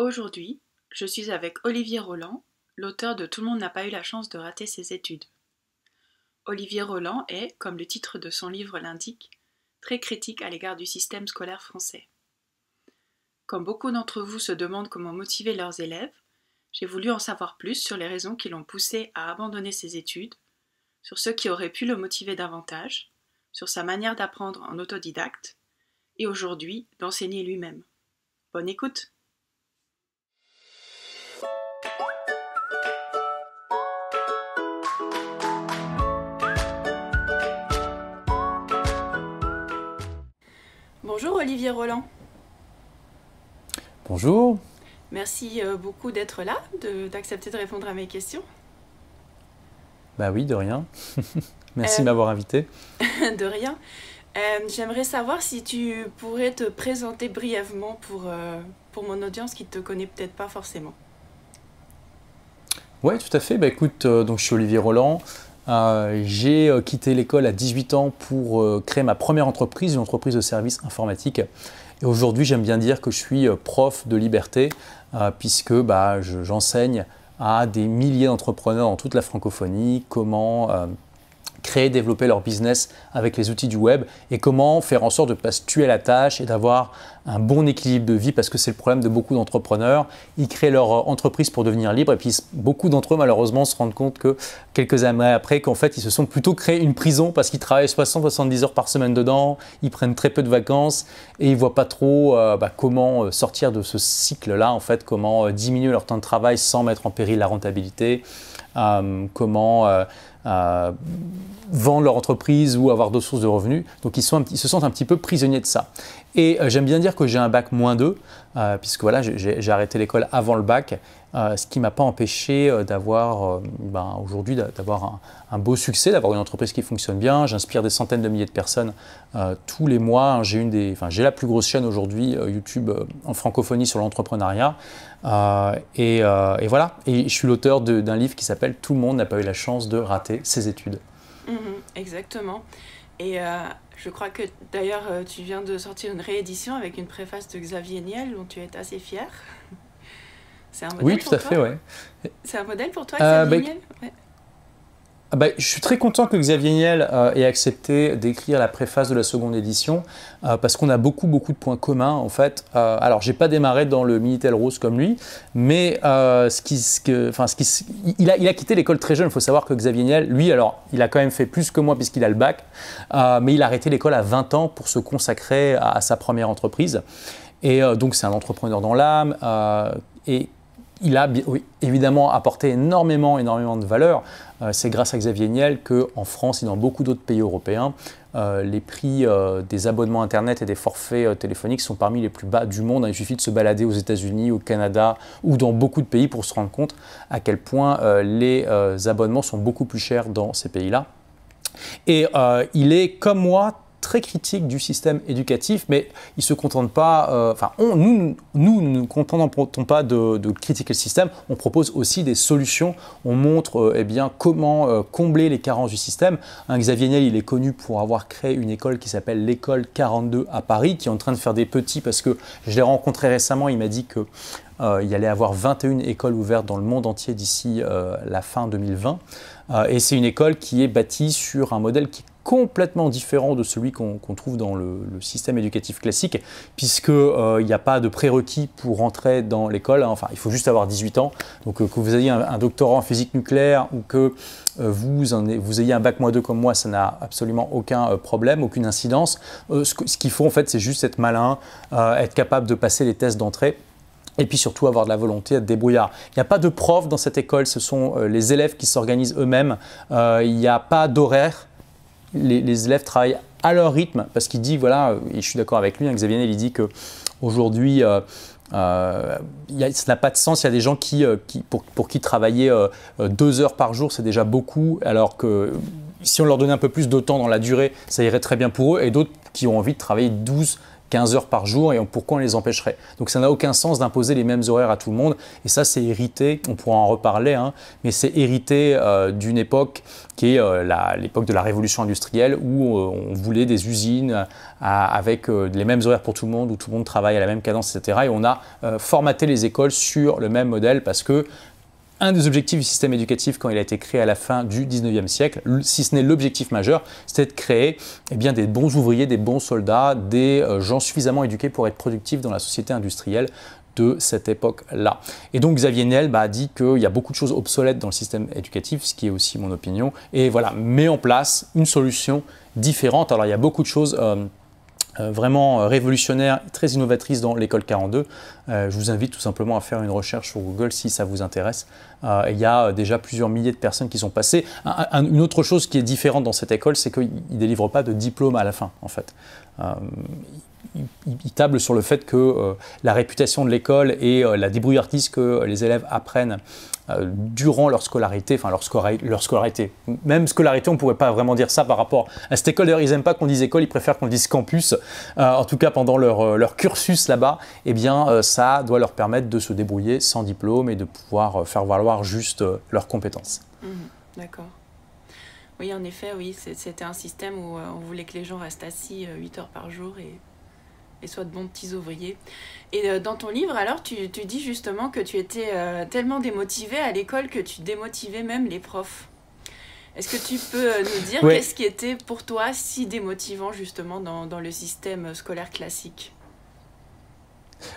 Aujourd'hui, je suis avec Olivier Roland, l'auteur de Tout le monde n'a pas eu la chance de rater ses études. Olivier Roland est, comme le titre de son livre l'indique, très critique à l'égard du système scolaire français. Comme beaucoup d'entre vous se demandent comment motiver leurs élèves, j'ai voulu en savoir plus sur les raisons qui l'ont poussé à abandonner ses études, sur ce qui aurait pu le motiver davantage, sur sa manière d'apprendre en autodidacte, et aujourd'hui d'enseigner lui-même. Bonne écoute Bonjour Olivier Roland. Bonjour. Merci euh, beaucoup d'être là, d'accepter de, répondre à mes questions. Bah oui, de rien. Merci de euh, m'avoir invité. de rien. Euh, j'aimerais savoir si tu pourrais te présenter brièvement pour, pour mon audience qui ne te connaît peut-être pas forcément. Oui, tout à fait. Bah, écoute, donc, je suis Olivier Roland. J'ai quitté l'école à 18 ans pour créer ma première entreprise, une entreprise de services informatiques. Et aujourd'hui, j'aime bien dire que je suis prof de liberté, puisque bah, j'enseigne à des milliers d'entrepreneurs dans toute la francophonie comment créer, développer leur business avec les outils du web et comment faire en sorte de ne pas se tuer la tâche et d'avoir un bon équilibre de vie parce que c'est le problème de beaucoup d'entrepreneurs. Ils créent leur euh, entreprise pour devenir libres et puis beaucoup d'entre eux malheureusement se rendent compte que quelques années après qu'en fait ils se sont plutôt créés une prison parce qu'ils travaillent 60-70 heures par semaine dedans, ils prennent très peu de vacances et ils ne voient pas trop euh, bah, comment euh, sortir de ce cycle-là en fait, comment diminuer leur temps de travail sans mettre en péril la rentabilité, comment à vendre leur entreprise ou avoir d'autres sources de revenus. Donc ils, se sentent un petit peu prisonniers de ça. Et euh, j'aime bien dire que j'ai un bac moins 2, euh, puisque voilà, j'ai arrêté l'école avant le bac, euh, ce qui ne m'a pas empêché d'avoir ben, aujourd'hui d'avoir un, beau succès, d'avoir une entreprise qui fonctionne bien. J'inspire des centaines de milliers de personnes tous les mois. J'ai la plus grosse chaîne aujourd'hui YouTube en francophonie sur l'entrepreneuriat. Et, et, voilà. Et je suis l'auteur d'un livre qui s'appelle Tout le monde n'a pas eu la chance de rater ses études. Mhm, exactement. Et je crois que d'ailleurs, euh, tu viens de sortir une réédition avec une préface de Xavier Niel dont tu es assez fier. C'est un modèle oui, tout à fait, ouais. C'est un modèle pour toi, euh, Xavier bah, Niel? Bah, je suis très content que Xavier Niel euh, ait accepté d'écrire la préface de la seconde édition euh, parce qu'on a beaucoup beaucoup de points communs en fait. Euh, alors j'ai pas démarré dans le Minitel Rose comme lui, mais ce qui, ce que, enfin, ce qui, il, a, il a quitté l'école très jeune. Il faut savoir que Xavier Niel, lui, alors il a quand même fait plus que moi puisqu'il a le bac, mais il a arrêté l'école à 20 ans pour se consacrer à, à sa première entreprise. Et donc c'est un entrepreneur dans l'âme et il a évidemment apporté énormément, énormément de valeur. Euh, c'est grâce à Xavier Niel qu'en France et dans beaucoup d'autres pays européens, euh, les prix euh, des abonnements Internet et des forfaits téléphoniques sont parmi les plus bas du monde. Il suffit de se balader aux États-Unis, au Canada ou dans beaucoup de pays pour se rendre compte à quel point les abonnements sont beaucoup plus chers dans ces pays-là. Et il est, comme moi, très critique du système éducatif, mais il se contente pas, euh, enfin, nous, nous, ne contentons pas de, critiquer le système, on propose aussi des solutions, on montre euh, eh bien, comment euh, combler les carences du système. Xavier Niel, il est connu pour avoir créé une école qui s'appelle l'école 42 à Paris, qui est en train de faire des petits, parce que je l'ai rencontré récemment, il m'a dit que il y allait avoir 21 écoles ouvertes dans le monde entier d'ici la fin 2020. et c'est une école qui est bâtie sur un modèle qui complètement différent de celui qu'on trouve dans le, système éducatif classique, puisqu'il euh, n'y a pas de prérequis pour rentrer dans l'école. Enfin, il faut juste avoir 18 ans. Donc, euh, que vous ayez un, doctorat en physique nucléaire ou que euh, vous, vous, ayez un bac moins 2 comme moi, ça n'a absolument aucun problème, aucune incidence. ce qu'il faut, en fait, c'est juste être malin, être capable de passer les tests d'entrée et puis surtout avoir de la volonté, être débrouillard. Il n'y a pas de prof dans cette école, ce sont les élèves qui s'organisent eux-mêmes. il n'y a pas d'horaire les, élèves travaillent à leur rythme parce qu'il dit, voilà, et je suis d'accord avec lui, hein, Xavier il dit qu'aujourd'hui, euh, euh, ça n'a pas de sens. Il y a des gens qui, euh, pour, qui travailler deux heures par jour, c'est déjà beaucoup, alors que si on leur donnait un peu plus de temps dans la durée, ça irait très bien pour eux, et d'autres qui ont envie de travailler 12, 15 heures par jour et pourquoi on les empêcherait? Donc ça n'a aucun sens d'imposer les mêmes horaires à tout le monde et ça c'est hérité, on pourra en reparler, hein, mais c'est hérité euh, d'une époque qui est euh, l'époque de la révolution industrielle où euh, on voulait des usines avec les mêmes horaires pour tout le monde, où tout le monde travaille à la même cadence, etc. Et on a formaté les écoles sur le même modèle parce que un des objectifs du système éducatif quand il a été créé à la fin du 19e siècle, si ce n'est l'objectif majeur, c'était de créer eh des bons ouvriers, des bons soldats, des euh, gens suffisamment éduqués pour être productifs dans la société industrielle de cette époque-là. Et donc Xavier Niel bah, a dit qu'il y a beaucoup de choses obsolètes dans le système éducatif, ce qui est aussi mon opinion, et voilà, met en place une solution différente. Alors il y a beaucoup de choses... Euh, vraiment révolutionnaire, très innovatrice dans l'école 42. Euh, je vous invite tout simplement à faire une recherche sur Google si ça vous intéresse. Euh, il y a déjà plusieurs milliers de personnes qui sont passées. une autre chose qui est différente dans cette école, c'est qu'ils ne délivrent pas de diplôme à la fin, en fait. Ils tablent sur le fait que la réputation de l'école et la débrouillardise que les élèves apprennent euh, durant leur scolarité, enfin leur, scolarité, même scolarité, on ne pourrait pas vraiment dire ça par rapport à cette école. D'ailleurs, ils n'aiment pas qu'on dise école, ils préfèrent qu'on dise campus. Euh, en tout cas, pendant leur, euh, cursus là-bas, eh bien, ça doit leur permettre de se débrouiller sans diplôme et de pouvoir faire valoir juste leurs compétences. Mmh, d'accord. Oui, en effet, oui, c'était un système où on voulait que les gens restent assis 8 heures par jour et et soient de bons petits ouvriers. Et euh, dans ton livre, alors, tu, tu dis justement que tu étais euh, tellement démotivé à l'école que tu démotivais même les profs. Est-ce que tu peux euh, nous dire qu'est-ce qui était pour toi si démotivant justement dans, dans le système scolaire classique?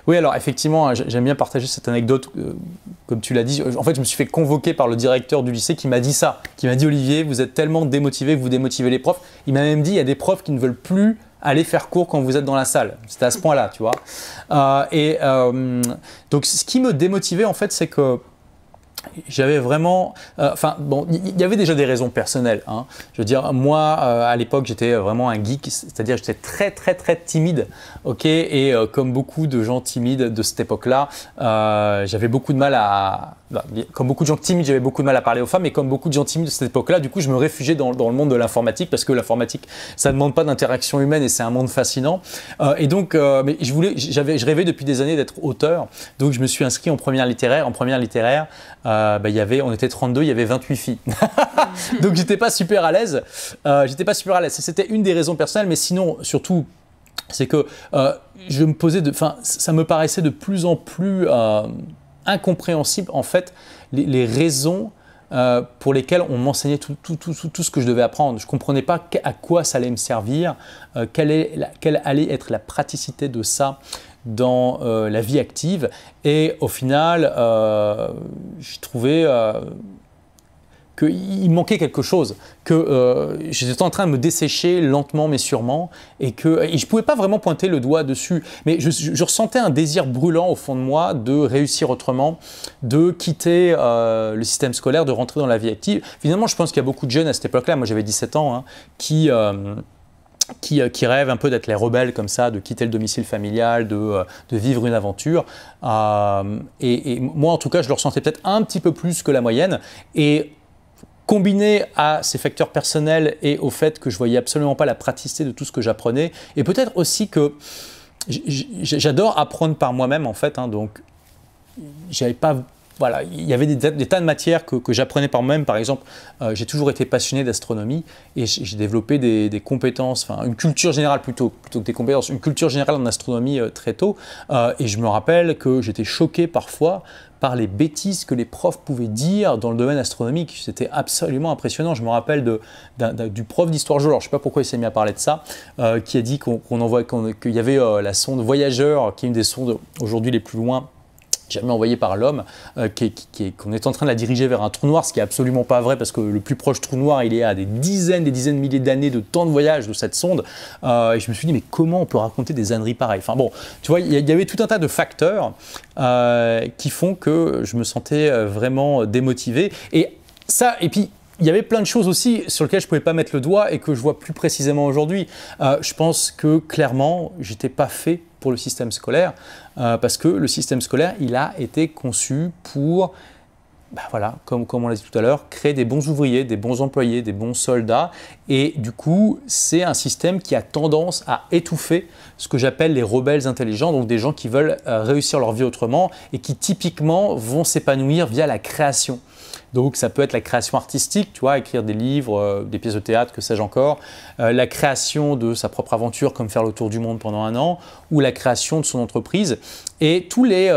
Oui, alors effectivement, j'aime bien partager cette anecdote, comme tu l'as dit. En fait, je me suis fait convoquer par le directeur du lycée qui m'a dit ça, qui m'a dit Olivier, vous êtes tellement démotivé que vous démotivez les profs. Il m'a même dit il y a des profs qui ne veulent plus aller faire cours quand vous êtes dans la salle. C'était à ce point-là, tu vois. Euh, et euh, donc, ce qui me démotivait, en fait, c'est que j'avais vraiment, euh, enfin bon, il y avait déjà des raisons personnelles. Hein. Je veux dire, moi à l'époque j'étais vraiment un geek, c'est-à-dire j'étais très très très timide, ok. Et comme beaucoup de gens timides de cette époque-là, j'avais beaucoup de mal à, comme beaucoup de gens timides, j'avais beaucoup de mal à parler aux femmes, et comme beaucoup de gens timides de cette époque-là, du coup, je me réfugiais dans, le monde de l'informatique parce que l'informatique, ça ne demande pas d'interaction humaine et c'est un monde fascinant. Euh, et donc, euh, mais je voulais, j'avais, je rêvais depuis des années d'être auteur, donc je me suis inscrit en première littéraire. En première littéraire, euh, bah, y avait, on était 32, il y avait 28 filles. donc j'étais pas super à l'aise. j'étais pas super à l'aise. C'était une des raisons personnelles, mais sinon, surtout c'est que je me posais de, enfin, ça me paraissait de plus en plus incompréhensible en fait les, raisons euh, pour lesquelles on m'enseignait tout, tout, tout, tout, ce que je devais apprendre. Je ne comprenais pas à quoi ça allait me servir, euh, quelle, allait être la praticité de ça dans euh, la vie active. Et au final, je trouvais qu'il manquait quelque chose, que euh, j'étais en train de me dessécher lentement mais sûrement, et que je ne pouvais pas vraiment pointer le doigt dessus, mais je, ressentais un désir brûlant au fond de moi de réussir autrement, de quitter euh, le système scolaire, de rentrer dans la vie active. Finalement, je pense qu'il y a beaucoup de jeunes à cette époque-là, moi j'avais 17 ans, hein, qui... Euh, qui, qui, rêvent un peu d'être les rebelles comme ça, de quitter le domicile familial, de, de vivre une aventure. et, et, moi, en tout cas, je le ressentais peut-être un petit peu plus que la moyenne. Et combiné à ces facteurs personnels et au fait que je voyais absolument pas la praticité de tout ce que j'apprenais, et peut-être aussi que j'adore apprendre par moi-même en fait, hein, donc j'avais pas voilà, il y avait des, tas de matières que, j'apprenais par moi-même. Par exemple, euh, j'ai toujours été passionné d'astronomie et j'ai développé des, compétences, enfin une culture générale plutôt, plutôt que des compétences, une culture générale en astronomie euh, très tôt. Euh, et je me rappelle que j'étais choqué parfois par les bêtises que les profs pouvaient dire dans le domaine astronomique. C'était absolument impressionnant. Je me rappelle de, du prof d'histoire géo, alors je ne sais pas pourquoi il s'est mis à parler de ça, euh, qui a dit qu'on envoie, qu'il y avait euh, la sonde Voyageur, qui est une des sondes aujourd'hui les plus loin jamais envoyé par l'homme, euh, qu'on est en train de la diriger vers un trou noir, ce qui est absolument pas vrai parce que le plus proche trou noir, il est à des dizaines, des dizaines de milliers d'années de temps de voyage de cette sonde. Euh, et je me suis dit, mais comment on peut raconter des âneries pareilles? Enfin bon, tu vois, il y, avait tout un tas de facteurs euh, qui font que je me sentais vraiment démotivé. Et ça, et puis il y avait plein de choses aussi sur lesquelles je ne pouvais pas mettre le doigt et que je vois plus précisément aujourd'hui. je pense que clairement, j'étais pas fait pour le système scolaire, euh, parce que le système scolaire, il a été conçu pour bah voilà, comme, on l'a dit tout à l'heure, créer des bons ouvriers, des bons employés, des bons soldats. Et du coup, c'est un système qui a tendance à étouffer ce que j'appelle les rebelles intelligents, donc des gens qui veulent euh, réussir leur vie autrement et qui typiquement vont s'épanouir via la création. Donc ça peut être la création artistique, tu vois, écrire des livres, euh, des pièces de théâtre, que sais-je encore, euh, la création de sa propre aventure comme faire le tour du monde pendant un an, ou la création de son entreprise. Et tous les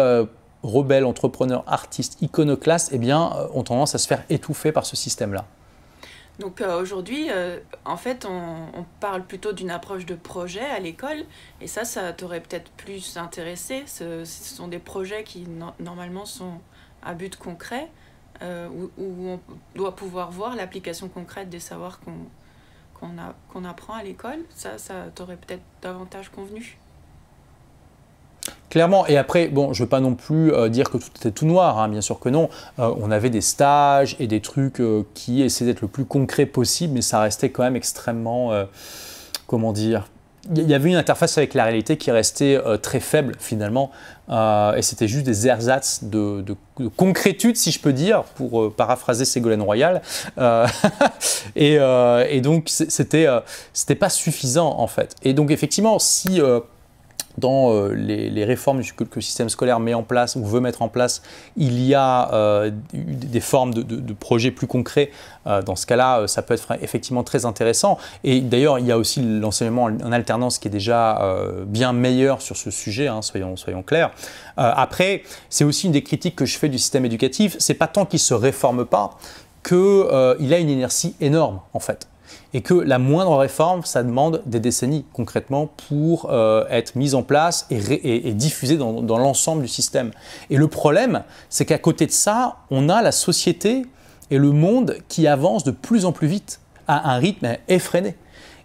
rebelles, entrepreneurs, artistes, iconoclastes, eh bien, euh, ont tendance à se faire étouffer par ce système-là. Donc euh, aujourd'hui, euh, en fait, on, parle plutôt d'une approche de projet à l'école, et ça, ça t'aurait peut-être plus intéressé. Ce, sont des projets qui normalement sont à but concret, où, on doit pouvoir voir l'application concrète des savoirs qu'on qu'on apprend à l'école. Ça, ça t'aurait peut-être davantage convenu. Clairement, et après, bon, je ne veux pas non plus euh, dire que tout était tout noir, hein, bien sûr que non. Euh, on avait des stages et des trucs euh, qui essaient d'être le plus concret possible, mais ça restait quand même extrêmement, comment dire, il y avait une interface avec la réalité qui restait très faible finalement, et c'était juste des ersatz de, concrétude, si je peux dire, pour paraphraser Ségolène Royal. et, et, donc c'était c'était pas suffisant en fait. Et donc effectivement, si dans euh, les, réformes que, le système scolaire met en place ou veut mettre en place, il y a euh, des formes de, projets plus concrets. Euh, dans ce cas-là, ça peut être effectivement très intéressant. Et d'ailleurs, il y a aussi l'enseignement en alternance qui est déjà bien meilleur sur ce sujet, hein, soyons, soyons clairs. après, c'est aussi une des critiques que je fais du système éducatif. C'est pas tant qu'il se réforme pas qu'il a une inertie énorme, en fait et que la moindre réforme, ça demande des décennies concrètement pour euh, être mise en place et, diffusée dans, l'ensemble du système. Et le problème, c'est qu'à côté de ça, on a la société et le monde qui avancent de plus en plus vite, à un rythme effréné.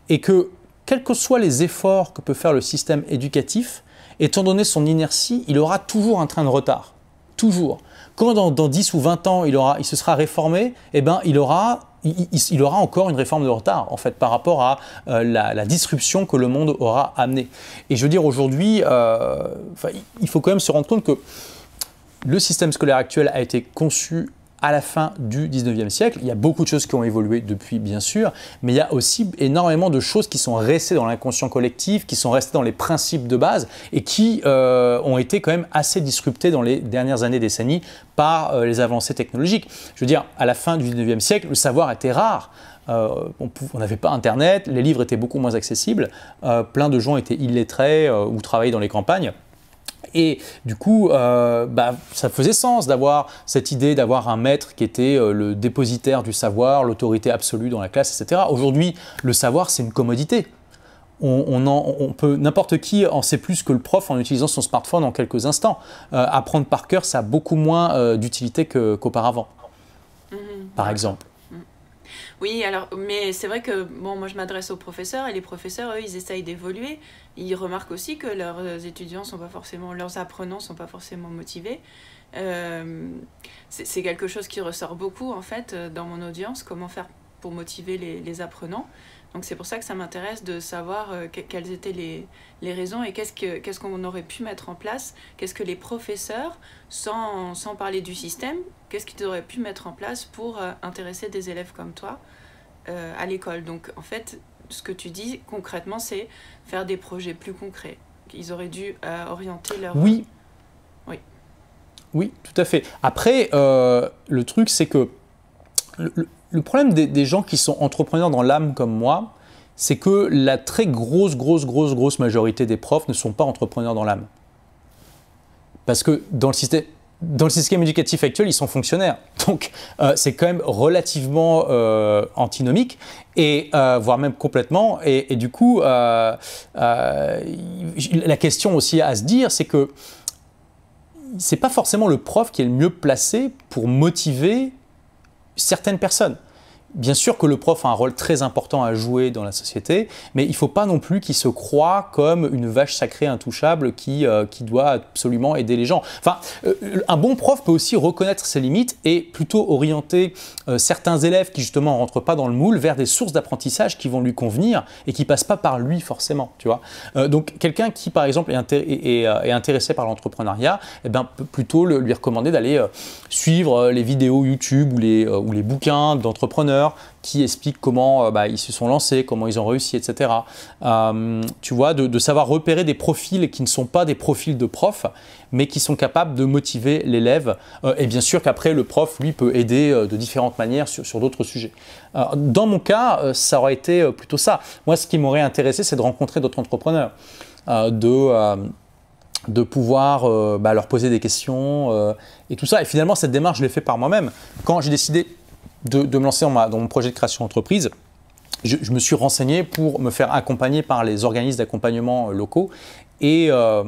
Et que, quels que soient les efforts que peut faire le système éducatif, étant donné son inertie, il aura toujours un train de retard. Toujours. Quand dans, 10 ou 20 ans, il, aura, il se sera réformé, eh ben, il aura il, aura encore une réforme de retard en fait par rapport à euh, la, disruption que le monde aura amené. Et je veux dire aujourd'hui, euh, il faut quand même se rendre compte que le système scolaire actuel a été conçu à la fin du 19e siècle. Il y a beaucoup de choses qui ont évolué depuis, bien sûr, mais il y a aussi énormément de choses qui sont restées dans l'inconscient collectif, qui sont restées dans les principes de base et qui euh, ont été quand même assez disruptées dans les dernières années, décennies par euh, les avancées technologiques. Je veux dire, à la fin du 19e siècle, le savoir était rare. Euh, on n'avait pas Internet, les livres étaient beaucoup moins accessibles, plein de gens étaient illettrés ou travaillaient dans les campagnes. Et du coup, euh, bah, ça faisait sens d'avoir cette idée d'avoir un maître qui était euh, le dépositaire du savoir, l'autorité absolue dans la classe, etc. Aujourd'hui, le savoir, c'est une commodité. On, peut n'importe qui en sait plus que le prof en utilisant son smartphone en quelques instants. Euh, apprendre par cœur, ça a beaucoup moins d'utilité qu'auparavant, mmh par exemple. Oui, alors, mais c'est vrai que bon, moi je m'adresse aux professeurs et les professeurs, eux, ils essayent d'évoluer. Ils remarquent aussi que leurs étudiants sont pas forcément, leurs apprenants sont pas forcément motivés. Euh, c'est quelque chose qui ressort beaucoup en fait dans mon audience, comment faire pour motiver les apprenants. Donc c'est pour ça que ça m'intéresse de savoir euh, quelles étaient les, les raisons et qu'est-ce qu'on aurait pu mettre en place, qu'est-ce que les professeurs, sans, sans parler du système, qu'est-ce qu'ils auraient pu mettre en place pour euh, intéresser des élèves comme toi euh, à l'école. Donc en fait, ce que tu dis concrètement, c'est faire des projets plus concrets. Ils auraient dû orienter leur... Oui. Oui. Oui, tout à fait. Après, le truc, c'est que... Le, problème des, gens qui sont entrepreneurs dans l'âme comme moi, c'est que la très grosse, grosse, grosse, grosse majorité des profs ne sont pas entrepreneurs dans l'âme. Parce que dans le système, dans le système éducatif actuel, ils sont fonctionnaires. Donc, euh, c'est quand même relativement euh, antinomique, et, euh, voire même complètement. Et, du coup, la question aussi à se dire, c'est que c'est pas forcément le prof qui est le mieux placé pour motiver certaines personnes. Bien sûr que le prof a un rôle très important à jouer dans la société, mais il ne faut pas non plus qu'il se croie comme une vache sacrée intouchable qui, euh, doit absolument aider les gens. Enfin, euh, un bon prof peut aussi reconnaître ses limites et plutôt orienter euh, certains élèves qui justement ne rentrent pas dans le moule vers des sources d'apprentissage qui vont lui convenir et qui passent pas par lui forcément. Donc quelqu'un qui par exemple est, est, intéressé par l'entrepreneuriat, eh ben, peut plutôt lui recommander d'aller suivre les vidéos YouTube ou les, ou les bouquins d'entrepreneurs qui expliquent comment euh, bah, ils se sont lancés, comment ils ont réussi, etc. Euh, tu vois, de, savoir repérer des profils qui ne sont pas des profils de prof, mais qui sont capables de motiver l'élève. Euh, et bien sûr qu'après, le prof, lui, peut aider de différentes manières sur, d'autres sujets. dans mon cas, ça aurait été plutôt ça. Moi, ce qui m'aurait intéressé, c'est de rencontrer d'autres entrepreneurs, de pouvoir bah, leur poser des questions et tout ça. Et finalement, cette démarche, je l'ai fait par moi-même. Quand j'ai décidé de, me lancer dans, mon projet de création d'entreprise, je, me suis renseigné pour me faire accompagner par les organismes d'accompagnement euh, locaux euh,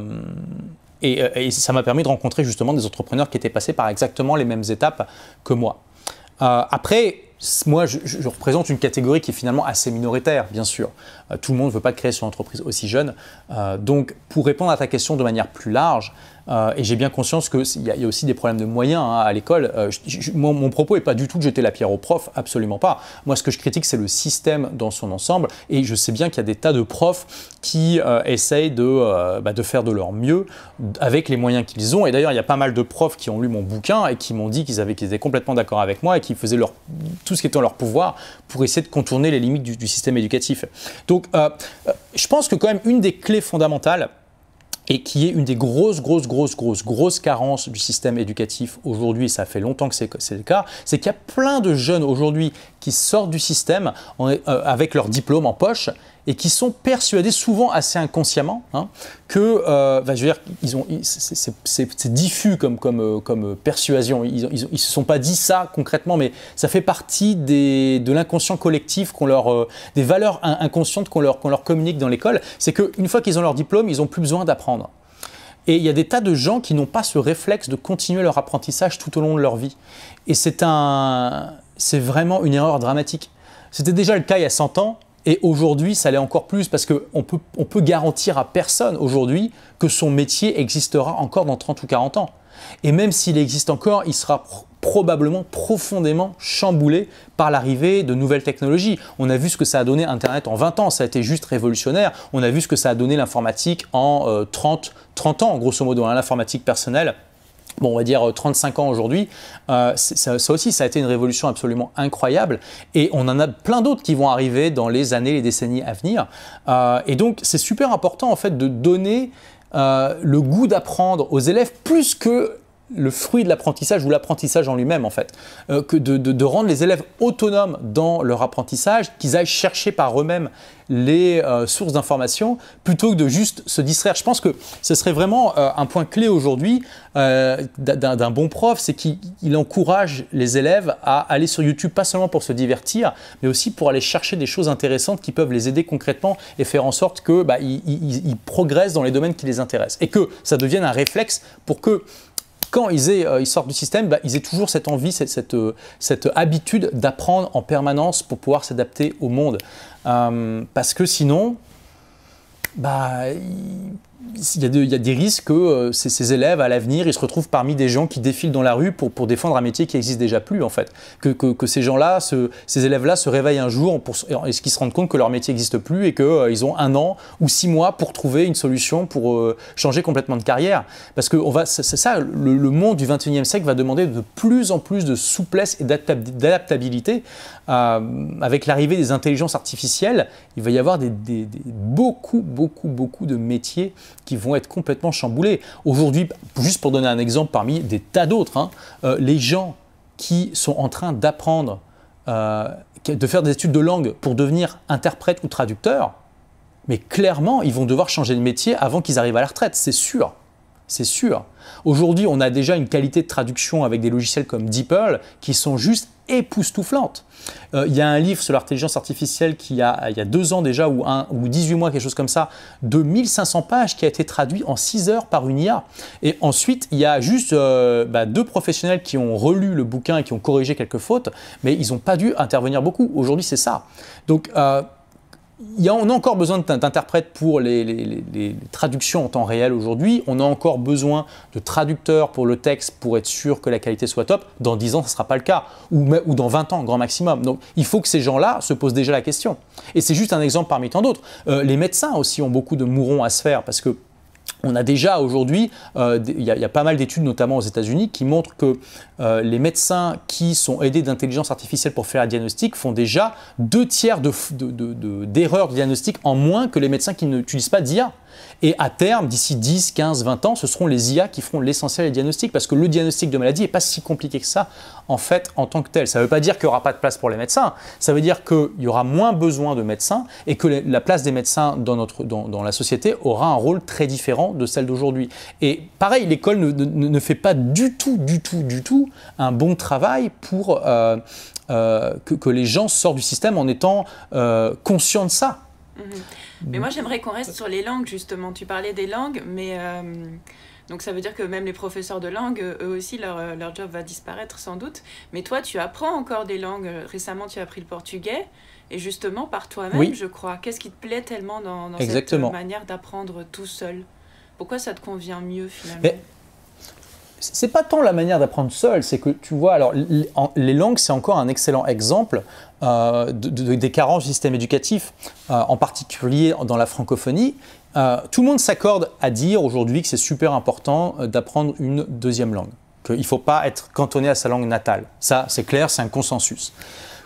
euh, et, ça m'a permis de rencontrer justement des entrepreneurs qui étaient passés par exactement les mêmes étapes que moi. après, moi, je, représente une catégorie qui est finalement assez minoritaire, bien sûr. tout le monde ne veut pas créer son entreprise aussi jeune. donc, pour répondre à ta question de manière plus large, euh, et j'ai bien conscience qu'il y, y, a aussi des problèmes de moyens hein, à l'école. Euh, mon, propos n'est pas du tout de jeter la pierre aux profs, absolument pas. Moi, ce que je critique, c'est le système dans son ensemble. Et je sais bien qu'il y a des tas de profs qui euh, essayent de, bah, de, faire de leur mieux avec les moyens qu'ils ont. Et d'ailleurs, il y a pas mal de profs qui ont lu mon bouquin et qui m'ont dit qu'ils étaient complètement d'accord avec moi et qu'ils faisaient tout ce qui était en leur pouvoir pour essayer de contourner les limites du système éducatif. Donc, je pense que quand même une des clés fondamentales, et qui est une des grosses, grosses, grosses, grosses, grosses carences du système éducatif aujourd'hui, ça fait longtemps que c'est le cas, c'est qu'il y a plein de jeunes aujourd'hui qui sortent du système euh, avec leur diplôme en poche et qui sont persuadés, souvent assez inconsciemment, hein, que, euh, dire, ils ont, c'est diffus comme, comme, euh, comme persuasion. Ils ne se sont pas dit ça concrètement, mais ça fait partie des, de l'inconscient collectif, qu'on leur, des valeurs inconscientes qu'on leur, qu'on leur communique dans l'école. C'est qu'une fois qu'ils ont leur diplôme, ils n'ont plus besoin d'apprendre. Et il y a des tas de gens qui n'ont pas ce réflexe de continuer leur apprentissage tout au long de leur vie. Et c'est un, c'est vraiment une erreur dramatique. C'était déjà le cas il y a 100 ans, et aujourd'hui, ça l'est encore plus parce qu'on peut, peut garantir à personne aujourd'hui que son métier existera encore dans 30 ou 40 ans. Et même s'il existe encore, il sera probablement profondément chamboulé par l'arrivée de nouvelles technologies. On a vu ce que ça a donné Internet en 20 ans, ça a été juste révolutionnaire. On a vu ce que ça a donné l'informatique en 30, euh, 30 ans, grosso modo, hein, l'informatique personnelle bon, on va dire 35 ans aujourd'hui, euh, ça, aussi, ça a été une révolution absolument incroyable. Et on en a plein d'autres qui vont arriver dans les années, les décennies à venir. Euh, et donc, c'est super important, en fait, de donner le goût d'apprendre aux élèves plus que le fruit de l'apprentissage ou l'apprentissage en lui-même en fait, euh, que de, rendre les élèves autonomes dans leur apprentissage, qu'ils aillent chercher par eux-mêmes les euh, sources d'information plutôt que de juste se distraire. Je pense que ce serait vraiment euh, un point clé aujourd'hui d'un bon prof, c'est qu'il encourage les élèves à aller sur YouTube pas seulement pour se divertir, mais aussi pour aller chercher des choses intéressantes qui peuvent les aider concrètement et faire en sorte que bah, progressent dans les domaines qui les intéressent et que ça devienne un réflexe pour que quand euh, ils, sortent du système, bah, ils aient toujours cette envie, cette, euh, habitude d'apprendre en permanence pour pouvoir s'adapter au monde. Euh, parce que sinon, bah, il y, a des risques que euh, ces, élèves, à l'avenir, ils se retrouvent parmi des gens qui défilent dans la rue pour, défendre un métier qui n'existe déjà plus, en fait. Que, que, ces gens-là, ces élèves-là se réveillent un jour et qu'ils se rendent compte que leur métier n'existe plus et qu'ils euh, ont un an ou six mois pour trouver une solution pour euh, changer complètement de carrière. Parce que c'est ça, le, monde du 21e siècle va demander de plus en plus de souplesse et d'adaptabilité. Avec l'arrivée des intelligences artificielles, il va y avoir beaucoup, beaucoup, beaucoup de métiers qui vont être complètement chamboulés. Aujourd'hui, juste pour donner un exemple parmi des tas d'autres, hein, euh, les gens qui sont en train d'apprendre, euh, de faire des études de langue pour devenir interprète ou traducteur, mais clairement, ils vont devoir changer de métier avant qu'ils arrivent à la retraite, c'est sûr. C'est sûr. Aujourd'hui, on a déjà une qualité de traduction avec des logiciels comme DeepL qui sont juste époustouflantes. Euh, il y a un livre sur l'intelligence artificielle qui a, il y a deux ans déjà, ou, un, ou 18 mois, quelque chose comme ça, de 1500 pages qui a été traduit en 6 heures par une IA. Et ensuite, il y a juste euh, bah, deux professionnels qui ont relu le bouquin et qui ont corrigé quelques fautes, mais ils n'ont pas dû intervenir beaucoup. Aujourd'hui, c'est ça. Donc, euh, on a encore besoin d'interprètes pour les, traductions en temps réel aujourd'hui. On a encore besoin de traducteurs pour le texte pour être sûr que la qualité soit top. Dans 10 ans, ce ne sera pas le cas. Ou, ou dans 20 ans, grand maximum. Donc il faut que ces gens-là se posent déjà la question. Et c'est juste un exemple parmi tant d'autres. Euh, les médecins aussi ont beaucoup de mourons à se faire parce que on a déjà aujourd'hui, euh, il y, a pas mal d'études, notamment aux États-Unis, qui montrent que euh, les médecins qui sont aidés d'intelligence artificielle pour faire un diagnostic font déjà deux tiers d'erreurs de, de, diagnostic en moins que les médecins qui n'utilisent pas d'IA. Et à terme, d'ici 10, 15, 20 ans, ce seront les IA qui feront l'essentiel des diagnostics, parce que le diagnostic de maladie n'est pas si compliqué que ça, en fait, en tant que tel. Ça ne veut pas dire qu'il n'y aura pas de place pour les médecins, ça veut dire qu'il y aura moins besoin de médecins, et que la place des médecins dans, notre, la société aura un rôle très différent de celle d'aujourd'hui. Et pareil, l'école ne, fait pas du tout, du tout, du tout un bon travail pour euh, euh, que, les gens sortent du système en étant euh, conscients de ça. Mmh mais moi, j'aimerais qu'on reste sur les langues, justement. Tu parlais des langues, mais. Euh, donc ça veut dire que même les professeurs de langue, eux aussi, leur, euh, leur, job va disparaître sans doute. Mais toi, tu apprends encore des langues. Récemment, tu as appris le portugais. Et justement, par toi-même, je crois. Qu'est-ce qui te plaît tellement dans, dans cette manière d'apprendre tout seul? Pourquoi ça te convient mieux, finalement? C'est pas tant la manière d'apprendre seul, c'est que tu vois, alors les langues, c'est encore un excellent exemple euh, des carences du système éducatif, euh, en particulier dans la francophonie. Euh, tout le monde s'accorde à dire aujourd'hui que c'est super important d'apprendre une deuxième langue, qu'il ne faut pas être cantonné à sa langue natale. Ça, c'est clair, c'est un consensus.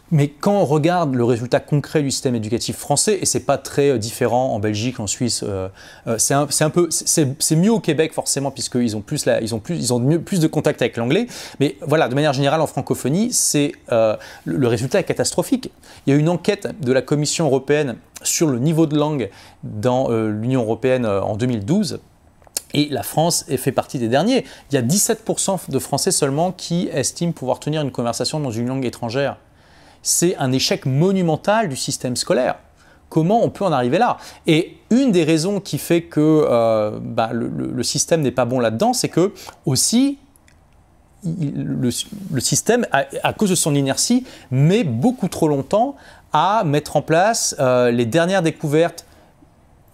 Mais quand on regarde le résultat concret du système éducatif français, et c'est pas très euh, différent en Belgique, en Suisse, euh, euh, c'est un, peu, c'est mieux au Québec forcément puisqu'ils ont plus, ils ont plus, ils ont plus de contact avec l'anglais. Mais voilà, de manière générale en francophonie, c'est le, résultat est catastrophique. Il y a une enquête de la Commission européenne sur le niveau de langue dans l'Union européenne en 2012. Et la France fait partie des derniers. Il y a 17% de Français seulement qui estiment pouvoir tenir une conversation dans une langue étrangère c'est un échec monumental du système scolaire. Comment on peut en arriver là? Et une des raisons qui fait que euh, bah, le, système n'est pas bon là-dedans, c'est que aussi le, système, à, cause de son inertie, met beaucoup trop longtemps à mettre en place euh, les dernières découvertes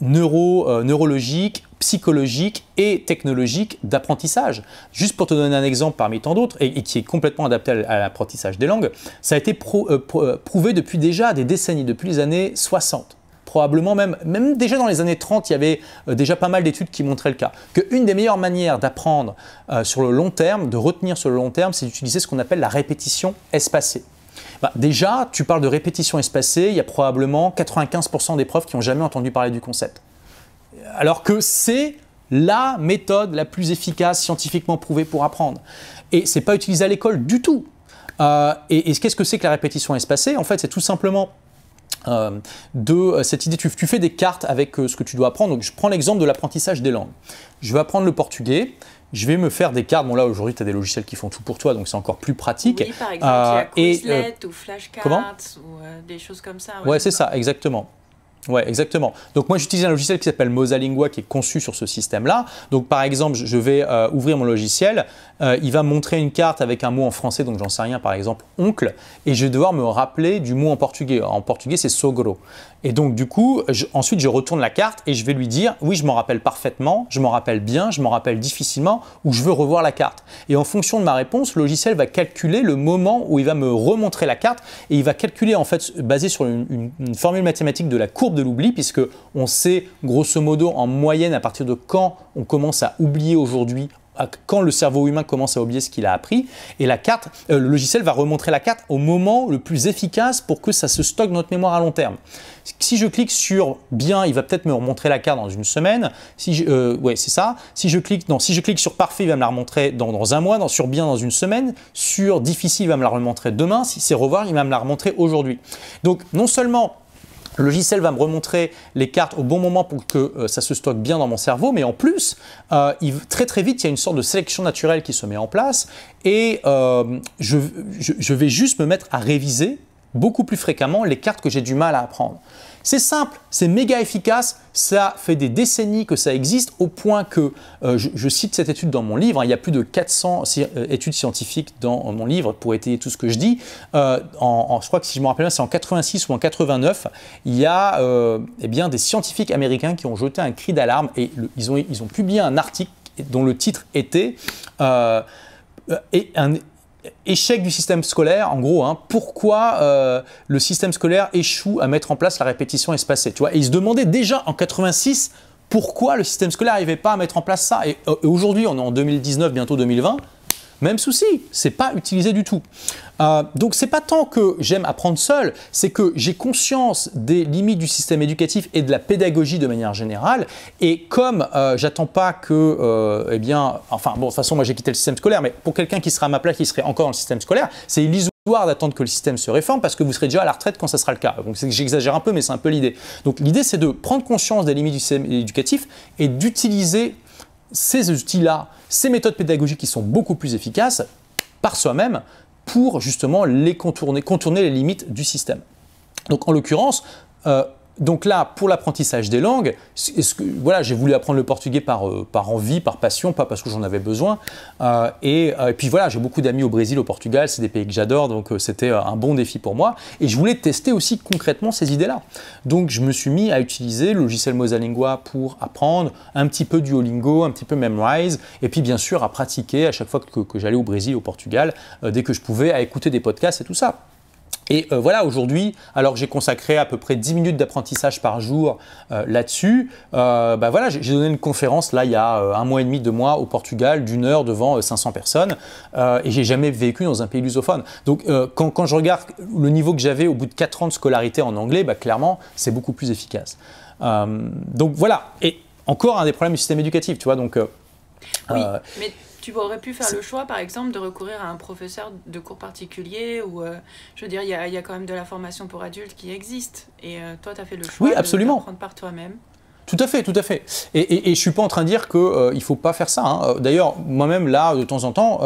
neuro, euh, neurologiques, psychologique et technologique d'apprentissage. Juste pour te donner un exemple parmi tant d'autres, et, qui est complètement adapté à, l'apprentissage des langues, ça a été euh, euh, prouvé depuis déjà des décennies, depuis les années 60 probablement même, même déjà dans les années 30, il y avait euh, déjà pas mal d'études qui montraient le cas, qu'une des meilleures manières d'apprendre sur le long terme, de retenir sur le long terme, c'est d'utiliser ce qu'on appelle la répétition espacée. Bah, déjà, tu parles de répétition espacée, il y a probablement 95% des profs qui n'ont jamais entendu parler du concept alors que c'est la méthode la plus efficace scientifiquement prouvée pour apprendre. Et c'est pas utilisé à l'école du tout. Euh, et, qu'est-ce que c'est que la répétition espacée? En fait, c'est tout simplement euh, de euh, cette idée, tu, fais des cartes avec ce que tu dois apprendre. Donc, je prends l'exemple de l'apprentissage des langues. Je vais apprendre le portugais. Je vais me faire des cartes. Bon, là, aujourd'hui, tu as des logiciels qui font tout pour toi, donc c'est encore plus pratique. Oui, par exemple, il y a Quizlet ou Flashcards ou des choses comme ça. ouais c'est ça, exactement. Ouais, exactement. Donc moi j'utilise un logiciel qui s'appelle Mosalingua qui est conçu sur ce système-là. Donc par exemple, je vais euh, ouvrir mon logiciel, euh, il va me montrer une carte avec un mot en français, donc j'en sais rien, par exemple oncle, et je vais devoir me rappeler du mot en portugais. En portugais, c'est sogro. Et donc du coup, ensuite je retourne la carte et je vais lui dire, oui, je m'en rappelle parfaitement, je m'en rappelle bien, je m'en rappelle difficilement, ou je veux revoir la carte. Et en fonction de ma réponse, le logiciel va calculer le moment où il va me remontrer la carte et il va calculer en fait, basé sur une formule mathématique de la courbe de l'oubli, puisque on sait grosso modo en moyenne à partir de quand on commence à oublier aujourd'hui quand le cerveau humain commence à oublier ce qu'il a appris, et la carte, euh, le logiciel va remontrer la carte au moment le plus efficace pour que ça se stocke notre mémoire à long terme. Si je clique sur bien, il va peut-être me remontrer la carte dans une semaine. Si je, euh, c'est ça. Si je clique sur parfait, il va me la remontrer dans, un mois. Dans, sur bien, dans une semaine. Sur difficile, il va me la remontrer demain. Si c'est revoir, il va me la remontrer aujourd'hui. Donc, non seulement Le logiciel va me remontrer les cartes au bon moment pour que euh, ça se stocke bien dans mon cerveau, mais en plus, euh, très très vite, il y a une sorte de sélection naturelle qui se met en place et euh, je, je, vais juste me mettre à réviser beaucoup plus fréquemment les cartes que j'ai du mal à apprendre. C'est simple, c'est méga efficace, ça fait des décennies que ça existe au point que, euh, je, cite cette étude dans mon livre, hein, il y a plus de 400 euh, études scientifiques dans mon livre pour étayer tout ce que je dis. Euh, je crois que si je me rappelle bien, c'est en 86 ou en 89, il y a eh bien, des scientifiques américains qui ont jeté un cri d'alarme et ils, ont, ils ont publié un article dont le titre était et un, échec du système scolaire, en gros, hein, pourquoi euh, le système scolaire échoue à mettre en place la répétition espacée. Tu vois? Et ils se demandaient déjà en 86 pourquoi le système scolaire n'arrivait pas à mettre en place ça? Et, euh, aujourd'hui, on est en 2019, bientôt 2020, même souci, c'est pas utilisé du tout. Euh, donc c'est pas tant que j'aime apprendre seul, c'est que j'ai conscience des limites du système éducatif et de la pédagogie de manière générale. Et comme euh, j'attends pas que, euh, eh bien, enfin bon, de toute façon moi j'ai quitté le système scolaire, mais pour quelqu'un qui sera à ma place, qui serait encore dans le système scolaire, c'est illusoire d'attendre que le système se réforme parce que vous serez déjà à la retraite quand ça sera le cas. Donc j'exagère un peu, mais c'est un peu l'idée. Donc l'idée c'est de prendre conscience des limites du système éducatif et d'utiliser ces outils-là, ces méthodes pédagogiques qui sont beaucoup plus efficaces par soi-même pour justement les contourner, contourner les limites du système. Donc en l'occurrence, euh, donc là, pour l'apprentissage des langues, voilà, j'ai voulu apprendre le portugais par, euh, par envie, par passion, pas parce que j'en avais besoin. Euh, et, puis voilà, j'ai beaucoup d'amis au Brésil, au Portugal, c'est des pays que j'adore, donc c'était un bon défi pour moi. Et je voulais tester aussi concrètement ces idées-là. Donc je me suis mis à utiliser le logiciel Mosalingua pour apprendre un petit peu Duolingo, un petit peu Memrise, et puis bien sûr à pratiquer à chaque fois que, que j'allais au Brésil, au Portugal, dès que je pouvais, à écouter des podcasts et tout ça. Et euh, voilà, aujourd'hui, alors que j'ai consacré à peu près 10 minutes d'apprentissage par jour euh, là-dessus, euh, bah voilà, j'ai donné une conférence là il y a un mois et demi, deux mois au Portugal d'une heure devant 500 personnes et j'ai jamais vécu dans un pays lusophone. Donc quand, quand, je regarde le niveau que j'avais au bout de 4 ans de scolarité en anglais, bah, clairement c'est beaucoup plus efficace. donc voilà, et encore un des problèmes du système éducatif, tu vois, donc... oui, mais tu aurais pu faire le choix, par exemple, de recourir à un professeur de cours particulier ou, euh, je veux dire, il y a, y a, quand même de la formation pour adultes qui existe. Et euh, toi, tu as fait le choix oui, absolument. de apprendre par toi-même. Tout à fait, tout à fait. Et, et, et je suis pas en train de dire qu'il euh, ne faut pas faire ça. Hein. D'ailleurs, moi-même, là, de temps en temps,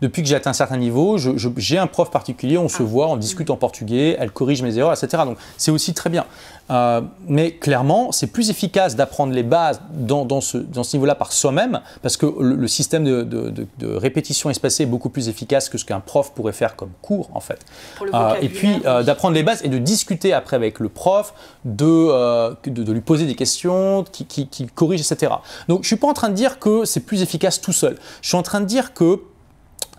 depuis que j'ai atteint un certain niveau, j'ai un prof particulier, on se ah. voit, on discute en portugais, elle corrige mes erreurs, etc. Donc, c'est aussi très bien. Euh, mais clairement, c'est plus efficace d'apprendre les bases dans, dans ce, dans ce niveau-là par soi-même, parce que le, système de, de, de, répétition espacée est beaucoup plus efficace que ce qu'un prof pourrait faire comme cours, en fait. Euh, et puis, euh, d'apprendre les bases et de discuter après avec le prof, de, de, lui poser des questions, qui, qui, qui corrige, etc. Donc, je ne suis pas en train de dire que c'est plus efficace tout seul. Je suis en train de dire que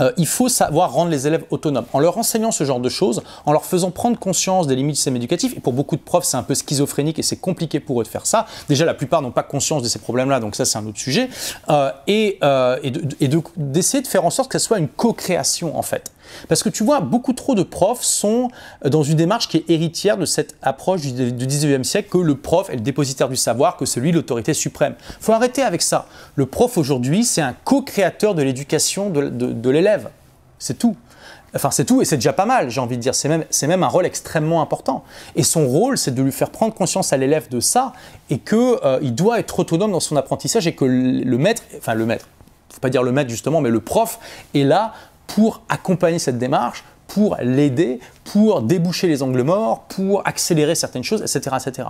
euh, il faut savoir rendre les élèves autonomes. En leur enseignant ce genre de choses, en leur faisant prendre conscience des limites du système éducatif, et pour beaucoup de profs, c'est un peu schizophrénique et c'est compliqué pour eux de faire ça. Déjà, la plupart n'ont pas conscience de ces problèmes-là, donc ça, c'est un autre sujet. Euh, et, euh, et d'essayer de, de, faire en sorte que ce soit une co-création, en fait. Parce que tu vois, beaucoup trop de profs sont dans une démarche qui est héritière de cette approche du 19e siècle que le prof est le dépositaire du savoir, que c'est lui l'autorité suprême. Il faut arrêter avec ça. Le prof aujourd'hui, c'est un co-créateur de l'éducation de, l'élève. C'est tout. Enfin, c'est tout et c'est déjà pas mal, j'ai envie de dire. C'est même, même, un rôle extrêmement important. Et son rôle, c'est de lui faire prendre conscience à l'élève de ça et qu'il euh, doit être autonome dans son apprentissage et que le maître, enfin le maître, faut pas dire le maître justement, mais le prof est là pour accompagner cette démarche, pour l'aider, pour déboucher les angles morts, pour accélérer certaines choses, etc. etc.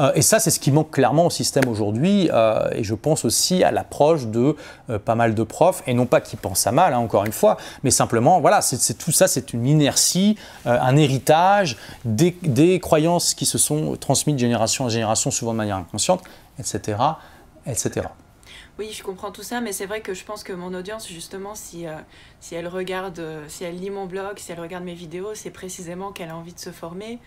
Euh, et ça, c'est ce qui manque clairement au système aujourd'hui, euh, et je pense aussi à l'approche de euh, pas mal de profs, et non pas qu'ils pensent à mal, hein, encore une fois, mais simplement, voilà, c'est tout ça, c'est une inertie, un héritage, des, des, croyances qui se sont transmises de génération en génération, souvent de manière inconsciente, etc. etc. Oui, je comprends tout ça, mais c'est vrai que je pense que mon audience, justement, si, euh, elle regarde, euh, si elle lit mon blog, si elle regarde mes vidéos, c'est précisément qu'elle a envie de se former,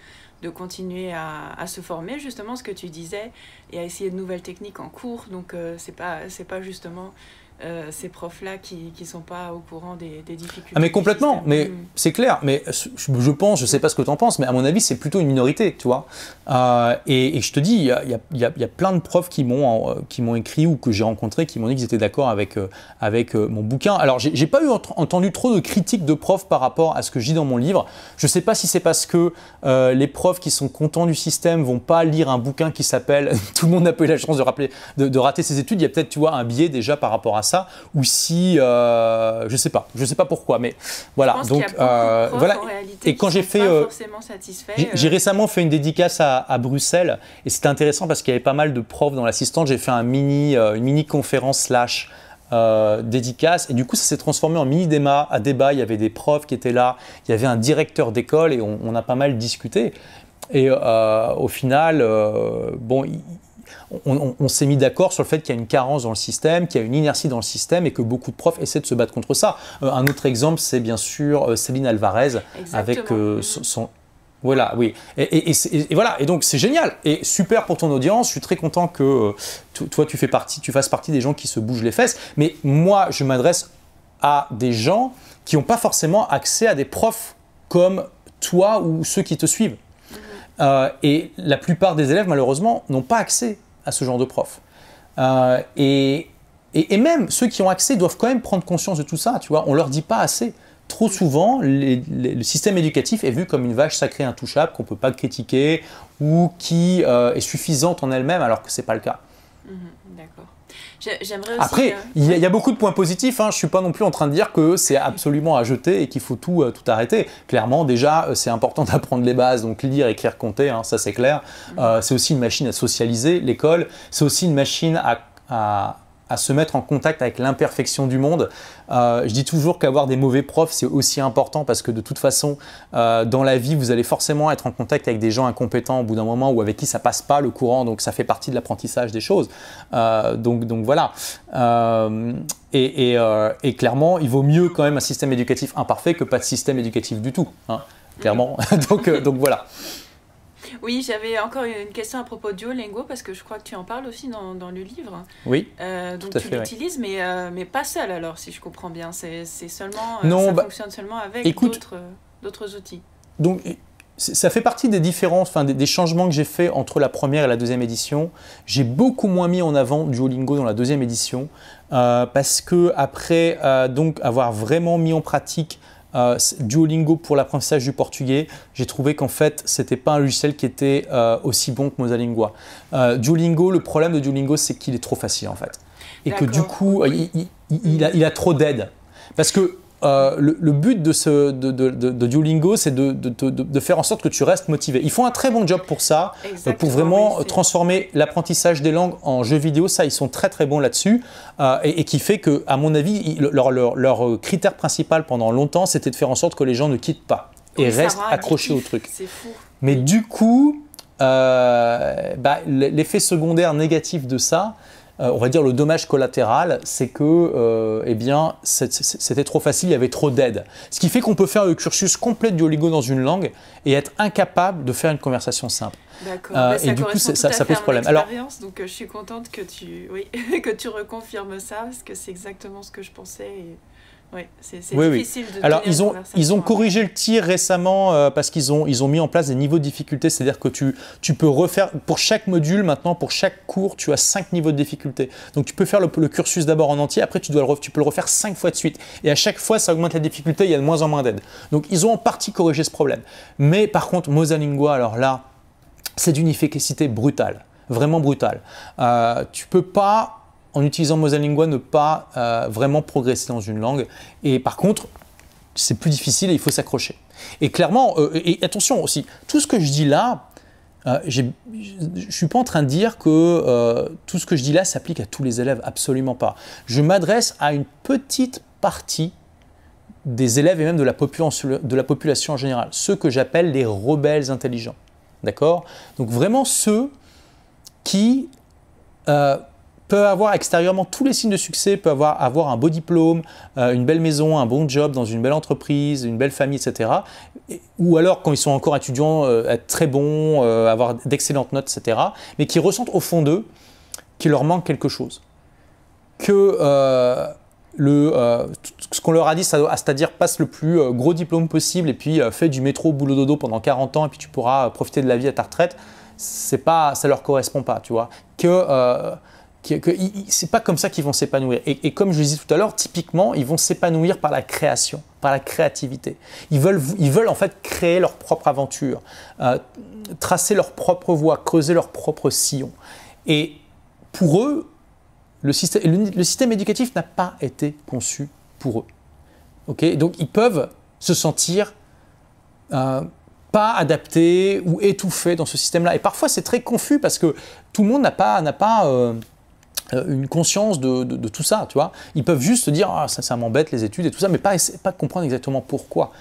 de continuer à, à, se former, justement, ce que tu disais, et à essayer de nouvelles techniques en cours. Donc, euh, c'est pas, pas justement euh, ces profs-là qui ne sont pas au courant des, difficultés. Ah mais complètement, mais mm. c'est clair. Mais je, pense, je ne sais pas ce que tu en penses, mais à mon avis, c'est plutôt une minorité, tu vois. Euh, et, je te dis, il y a, y, a, y a, plein de profs qui m'ont qui m'ont écrit ou que j'ai rencontrés qui m'ont dit qu'ils étaient d'accord avec, euh, avec mon bouquin. Alors, j'ai pas eu entendu trop de critiques de profs par rapport à ce que je dis dans mon livre. Je ne sais pas si c'est parce que les profs qui sont contents du système vont pas lire un bouquin qui s'appelle Tout le monde n'a pas eu la chance de, rappeler, de, de rater ses études. Il y a peut-être, tu vois, un biais déjà par rapport à ça ça, ou si, euh, je sais pas, je sais pas pourquoi, mais voilà. donc euh, voilà. Et quand j'ai fait, euh, j'ai euh. récemment fait une dédicace à, Bruxelles, et c'était intéressant parce qu'il y avait pas mal de profs dans l'assistante. J'ai fait un mini, une mini conférence slash. dédicace et du coup ça s'est transformé en mini débat à débat il y avait des profs qui étaient là il y avait un directeur d'école et on, on, a pas mal discuté et au final bon on, s'est mis d'accord sur le fait qu'il y a une carence dans le système, qu'il y a une inertie dans le système et que beaucoup de profs essaient de se battre contre ça. Euh, un autre exemple, c'est bien sûr euh, Céline Alvarez avec euh, son, voilà, oui. Et, voilà, et donc c'est génial et super pour ton audience. Je suis très content que toi tu fais partie, tu fasses partie des gens qui se bougent les fesses. Mais moi, je m'adresse à des gens qui n'ont pas forcément accès à des profs comme toi ou ceux qui te suivent. Mm-hmm. et la plupart des élèves, malheureusement, n'ont pas accès à ce genre de prof. Euh, et, et, même ceux qui ont accès doivent quand même prendre conscience de tout ça, tu vois, on leur dit pas assez. Trop souvent, le système éducatif est vu comme une vache sacrée intouchable qu'on ne peut pas critiquer ou qui euh, est suffisante en elle-même alors que ce n'est pas le cas. Mhm, d'accord. J'aimerais Après, euh, il y, a beaucoup de points positifs. Hein. Je ne suis pas non plus en train de dire que c'est absolument à jeter et qu'il faut tout, euh, tout arrêter. Clairement, déjà, euh, c'est important d'apprendre les bases, donc lire, écrire, compter, hein, ça c'est clair. Mm. c'est aussi une machine à socialiser, l'école. C'est aussi une machine à à se mettre en contact avec l'imperfection du monde. Euh, je dis toujours qu'avoir des mauvais profs, c'est aussi important parce que de toute façon, euh, dans la vie, vous allez forcément être en contact avec des gens incompétents au bout d'un moment ou avec qui ça passe pas le courant, donc ça fait partie de l'apprentissage des choses. Euh, donc, donc voilà. Et, et, clairement, il vaut mieux quand même un système éducatif imparfait que pas de système éducatif du tout. Hein, clairement. donc, donc voilà. Oui, j'avais encore une question à propos de Duolingo parce que je crois que tu en parles aussi dans, dans le livre. Oui. Euh, donc tu l'utilises, mais, euh, mais pas seul alors, si je comprends bien. C'est seulement. Euh, non, ça bah, fonctionne seulement avec d'autres outils. Donc ça fait partie des différences, enfin des, changements que j'ai fait entre la première et la deuxième édition. J'ai beaucoup moins mis en avant Duolingo dans la deuxième édition parce que après donc avoir vraiment mis en pratique euh, Duolingo pour l'apprentissage du portugais, j'ai trouvé qu'en fait, c'était pas un logiciel qui était euh, aussi bon que Mosalingua. Euh, Duolingo, le problème de Duolingo, c'est qu'il est trop facile en fait. Et que du coup, il, a, il a trop d'aide. Parce que euh, le, but de, ce, de, de, Duolingo, c'est de, faire en sorte que tu restes motivé. Ils font un très bon job pour ça, euh, pour vraiment transformer l'apprentissage des langues en jeux vidéo. Ça, ils sont très très bons là-dessus. Euh, et, qui fait que, à mon avis, leur, leur, critère principal pendant longtemps, c'était de faire en sorte que les gens ne quittent pas et restent accrochés au truc. Mais du coup, bah, l'effet secondaire négatif de ça, on va dire le dommage collatéral, c'est que euh, eh bien, c'était trop facile, il y avait trop d'aide. Ce qui fait qu'on peut faire le cursus complet du Duolingo dans une langue et être incapable de faire une conversation simple. D'accord. Euh, et du coup, ça, ça pose problème. Alors, donc je suis contente que tu, oui, que tu reconfirmes ça parce que c'est exactement ce que je pensais. Et... Oui, c'est difficile de Alors, ils ont, ils ont corrigé le tir récemment euh, parce qu'ils ont, ils ont mis en place des niveaux de difficulté. C'est-à-dire que tu, tu peux refaire, pour chaque module maintenant, pour chaque cours, tu as cinq niveaux de difficulté. Donc, tu peux faire le, cursus d'abord en entier, après, tu, dois le, tu peux le refaire cinq fois de suite. Et à chaque fois, ça augmente la difficulté, il y a de moins en moins d'aide. Donc, ils ont en partie corrigé ce problème. Mais par contre, Mosalingua, alors là, c'est d'une efficacité brutale, vraiment brutale. Euh, tu peux pas en utilisant Mosalingua, ne pas euh, vraiment progresser dans une langue. Et par contre, c'est plus difficile et il faut s'accrocher. Et clairement, euh, et attention aussi, tout ce que je dis là, euh, je ne suis pas en train de dire que tout ce que je dis là s'applique à tous les élèves, absolument pas. Je m'adresse à une petite partie des élèves et même de la, population, de la population en général, ceux que j'appelle les rebelles intelligents. D'accord? Donc vraiment ceux qui peut avoir extérieurement tous les signes de succès, peut avoir, avoir un beau diplôme, euh, une belle maison, un bon job dans une belle entreprise, une belle famille, etc. ou alors, quand ils sont encore étudiants, euh, être très bons, euh, avoir d'excellentes notes, etc. Mais qui ressentent au fond d'eux qu'il leur manque quelque chose. que le, ce qu'on leur a dit, c'est-à-dire passe le plus gros diplôme possible et puis fais du métro boulot dodo pendant 40 ans et puis tu pourras profiter de la vie à ta retraite, c'est pas, ça leur correspond pas, tu vois. Que c'est pas comme ça qu'ils vont s'épanouir. Et, comme je le disais tout à l'heure, typiquement, ils vont s'épanouir par la création, par la créativité. Ils veulent, ils veulent en fait créer leur propre aventure, euh, tracer leur propre voie, creuser leur propre sillon. Et pour eux, le système, éducatif n'a pas été conçu pour eux. Ok? Donc ils peuvent se sentir euh, pas adaptés ou étouffés dans ce système-là. Et parfois c'est très confus parce que tout le monde n'a pas, euh, une conscience de, tout ça, tu vois. Ils peuvent juste dire, ah, ça, ça m'embête les études et tout ça, mais pas, pas comprendre exactement pourquoi.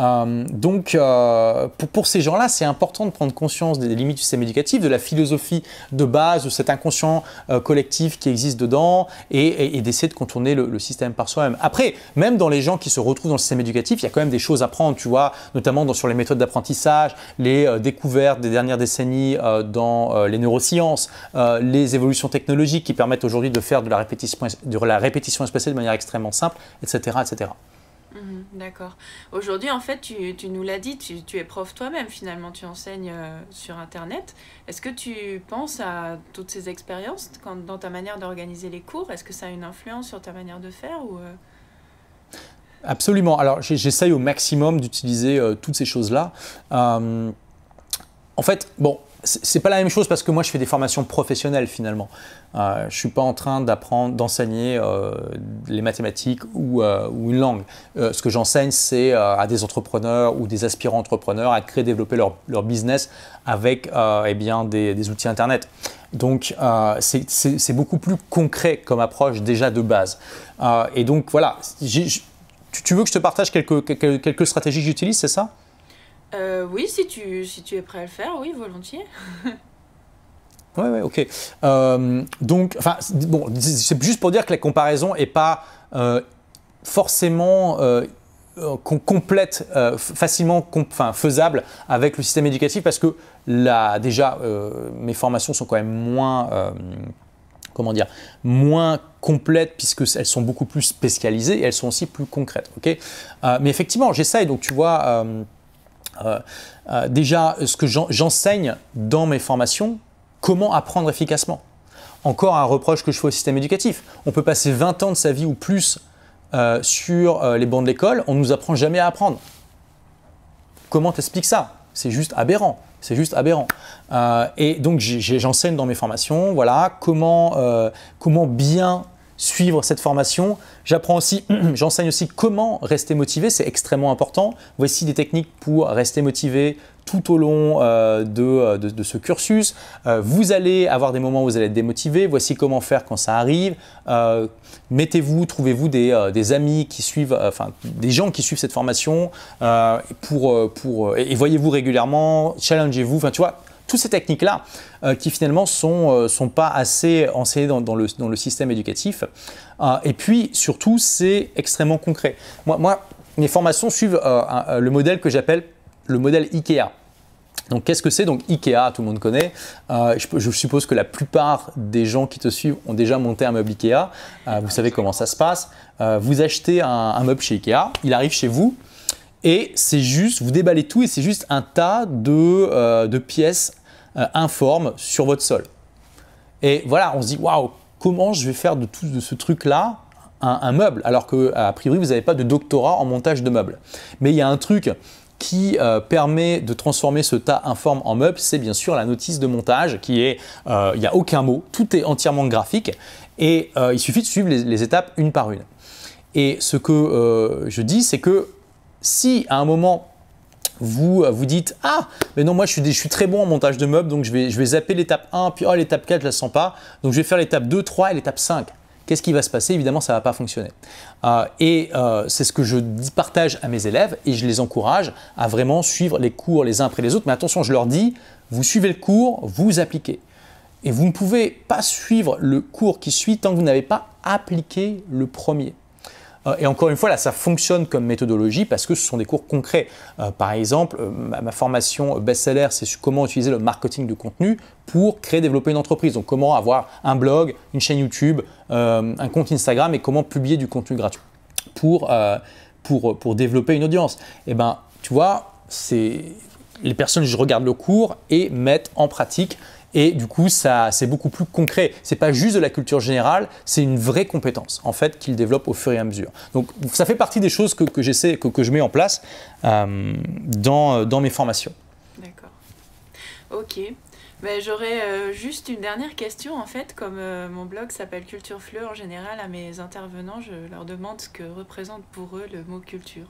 Euh, donc, euh, pour, ces gens-là, c'est important de prendre conscience des limites du système éducatif, de la philosophie de base, de cet inconscient euh, collectif qui existe dedans, et, d'essayer de contourner le, système par soi-même. Après, même dans les gens qui se retrouvent dans le système éducatif, il y a quand même des choses à prendre, tu vois, notamment dans, sur les méthodes d'apprentissage, les découvertes des dernières décennies dans les neurosciences, les évolutions technologiques qui permettent aujourd'hui de faire de la répétition, de espacée de manière extrêmement simple, etc., etc. Mhm, d'accord. Aujourd'hui, en fait, tu, nous l'as dit, tu, es prof toi-même, finalement, tu enseignes euh, sur Internet. Est-ce que tu penses à toutes ces expériences dans ta manière d'organiser les cours? Est-ce que ça a une influence sur ta manière de faire euh? Absolument. Alors, j'essaye au maximum d'utiliser euh, toutes ces choses-là. en fait, bon, c'est pas la même chose parce que moi je fais des formations professionnelles finalement. Euh, je suis pas en train d'apprendre, d'enseigner euh, les mathématiques ou, euh, une langue. Euh, ce que j'enseigne, c'est à des entrepreneurs ou des aspirants entrepreneurs à créer, développer leur, business avec eh bien, des, outils internet. Donc c'est beaucoup plus concret comme approche déjà de base. et donc voilà, tu veux que je te partage quelques, quelques stratégies que j'utilise, c'est ça? Euh, oui, si tu, si tu es prêt à le faire, oui, volontiers. Oui, ouais, ok. Euh, donc, enfin, bon, c'est juste pour dire que la comparaison n'est pas euh, forcément complète, facilement faisable avec le système éducatif parce que là, déjà, mes formations sont quand même moins comment dire, moins complètes puisqu'elles sont beaucoup plus spécialisées et elles sont aussi plus concrètes. ok? Mais effectivement, j'essaye, donc tu vois, euh, euh, déjà, ce que j'enseigne dans mes formations, comment apprendre efficacement. Encore un reproche que je fais au système éducatif. On peut passer 20 ans de sa vie ou plus euh, sur les bancs de l'école, on ne nous apprend jamais à apprendre. Comment t'expliques ça? C'est juste aberrant. C'est juste aberrant. et donc j'enseigne dans mes formations, voilà, comment, comment bien suivre cette formation. J'apprends aussi, j'enseigne aussi comment rester motivé, c'est extrêmement important. Voici des techniques pour rester motivé tout au long euh, euh, de, ce cursus. Euh, vous allez avoir des moments où vous allez être démotivé. Voici comment faire quand ça arrive. Mettez-vous, trouvez-vous des, amis qui suivent, enfin des gens qui suivent cette formation et voyez-vous régulièrement, challengez-vous. Enfin, tu vois, toutes ces techniques-là euh, qui finalement sont, euh, sont pas assez enseignées dans, le, dans le, système éducatif. Euh, et puis surtout, c'est extrêmement concret. Moi, mes formations suivent le modèle que j'appelle le modèle IKEA. Donc qu'est-ce que c'est? Donc IKEA, tout le monde connaît. je, suppose que la plupart des gens qui te suivent ont déjà monté un meuble IKEA. vous savez comment ça se passe. vous achetez un, meuble chez IKEA, il arrive chez vous. Et c'est juste, vous déballez tout et c'est juste un tas de, de pièces euh, informe sur votre sol. Et voilà, on se dit, waouh, comment je vais faire de tout ce truc-là un, meuble? Alors qu'à priori, vous n'avez pas de doctorat en montage de meubles. Mais il y a un truc qui euh, permet de transformer ce tas informe en meuble, c'est bien sûr la notice de montage qui est, euh, il n'y a aucun mot, tout est entièrement graphique et il suffit de suivre les, étapes une par une. Et ce que je dis, c'est que si à un moment vous vous dites ah mais non moi je suis, très bon en montage de meubles donc je vais, je vais zapper l'étape 1 puis oh l'étape 4 je la sens pas. Donc je vais faire l'étape 2 3 et l'étape 5 qu'est-ce qui va se passer? Évidemment ça va pas fonctionner. Euh, et euh, c'est ce que je partage à mes élèves et je les encourage à vraiment suivre les cours les uns après les autres. Mais attention je leur dis vous suivez le cours vous appliquez. Et vous ne pouvez pas suivre le cours qui suit tant que vous n'avez pas appliqué le premier et encore une fois, là, ça fonctionne comme méthodologie parce que ce sont des cours concrets. par exemple, ma, formation best-seller, c'est comment utiliser le marketing de contenu pour créer, développer une entreprise. Donc, comment avoir un blog, une chaîne YouTube, un compte Instagram et comment publier du contenu gratuit pour, pour, pour développer une audience. Et eh ben, tu vois, c'est les personnes je regarde le cours et mettent en pratique et du coup, ça, c'est beaucoup plus concret. C'est pas juste de la culture générale, c'est une vraie compétence en fait qu'ils développent au fur et à mesure. Donc, ça fait partie des choses que, j'essaie, que, je mets en place euh, dans, mes formations. D'accord. Ok. Ben, J'aurais euh, juste une dernière question en fait. Comme euh, mon blog s'appelle Culture Fleu, en général, à mes intervenants, je leur demande ce que représente pour eux le mot culture.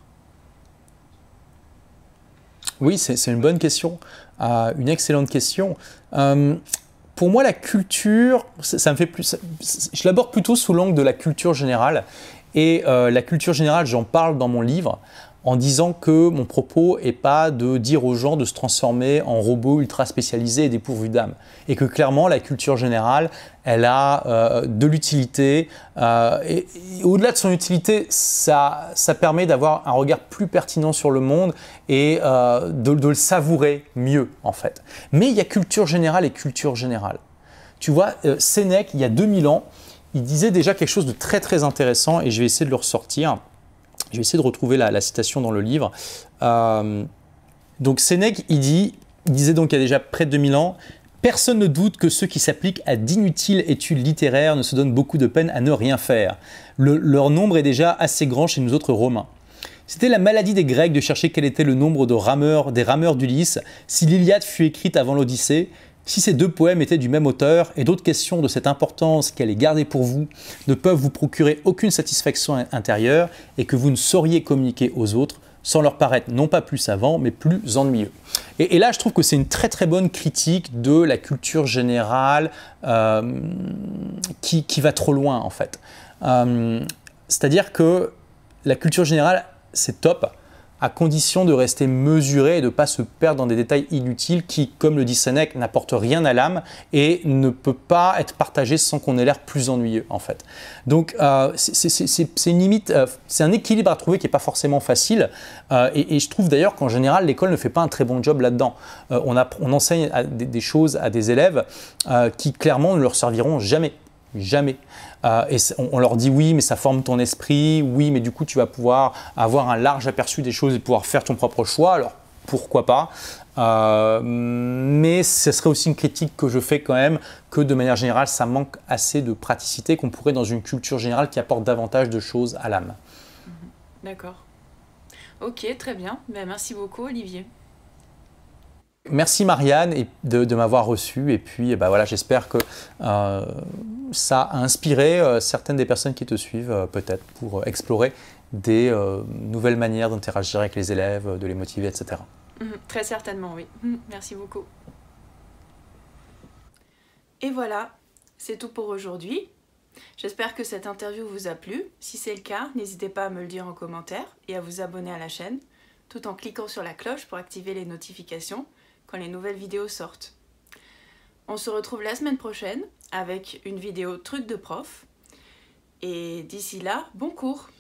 Oui, c'est une bonne question, euh, une excellente question. Euh, pour moi, la culture, ça, me fait plus. je l'aborde plutôt sous l'angle de la culture générale. Et euh, la culture générale, j'en parle dans mon livre en disant que mon propos n'est pas de dire aux gens de se transformer en robots ultra spécialisés et dépourvus d'âme. Et que clairement, la culture générale, elle a euh, de l'utilité. Euh, et, au-delà de son utilité, ça, permet d'avoir un regard plus pertinent sur le monde et euh, de, de, le savourer mieux, en fait. Mais il y a culture générale et culture générale. Tu vois, Sénèque, il y a 2000 ans, il disait déjà quelque chose de très très intéressant et je vais essayer de le ressortir. Je vais essayer de retrouver la, citation dans le livre. Euh, donc Sénèque, disait donc il y a déjà près de 2000 ans, Personne ne doute que ceux qui s'appliquent à d'inutiles études littéraires ne se donnent beaucoup de peine à ne rien faire. leur nombre est déjà assez grand chez nous autres Romains. C'était la maladie des Grecs de chercher quel était le nombre de rameurs, des rameurs d'Ulysse. Si l'Iliade fut écrite avant l'Odyssée, si ces deux poèmes étaient du même auteur et d'autres questions de cette importance qu'elle est gardée pour vous ne peuvent vous procurer aucune satisfaction intérieure et que vous ne sauriez communiquer aux autres sans leur paraître non pas plus savant mais plus ennuyeux. Et, là, je trouve que c'est une très très bonne critique de la culture générale euh, qui, va trop loin en fait. Euh, c'est-à-dire que la culture générale, c'est top, à condition de rester mesuré et de ne pas se perdre dans des détails inutiles qui, comme le dit Sénèque, n'apportent rien à l'âme et ne peut pas être partagé sans qu'on ait l'air plus ennuyeux en fait. Donc euh, c'est une limite, euh, c'est un équilibre à trouver qui n'est pas forcément facile euh, et, je trouve d'ailleurs qu'en général l'école ne fait pas un très bon job là-dedans. On, enseigne des, choses à des élèves qui clairement ne leur serviront jamais. Jamais. Euh, on, leur dit oui, mais ça forme ton esprit, oui, mais du coup tu vas pouvoir avoir un large aperçu des choses et pouvoir faire ton propre choix. Alors pourquoi pas? Euh, mais ce serait aussi une critique que je fais quand même, que de manière générale, ça manque assez de praticité qu'on pourrait dans une culture générale qui apporte davantage de choses à l'âme. D'accord. Ok, très bien. Ben, merci beaucoup, Olivier. Merci Marianne de, m'avoir reçu et puis bah voilà, j'espère que euh, ça a inspiré euh, certaines des personnes qui te suivent euh, peut-être pour explorer des nouvelles manières d'interagir avec les élèves, de les motiver, etc. Mhm, très certainement, oui. Mhm, merci beaucoup. Et voilà, c'est tout pour aujourd'hui. J'espère que cette interview vous a plu. Si c'est le cas, n'hésitez pas à me le dire en commentaire et à vous abonner à la chaîne, tout en cliquant sur la cloche pour activer les notifications quand les nouvelles vidéos sortent. On se retrouve la semaine prochaine avec une vidéo truc de prof. Et d'ici là, bon cours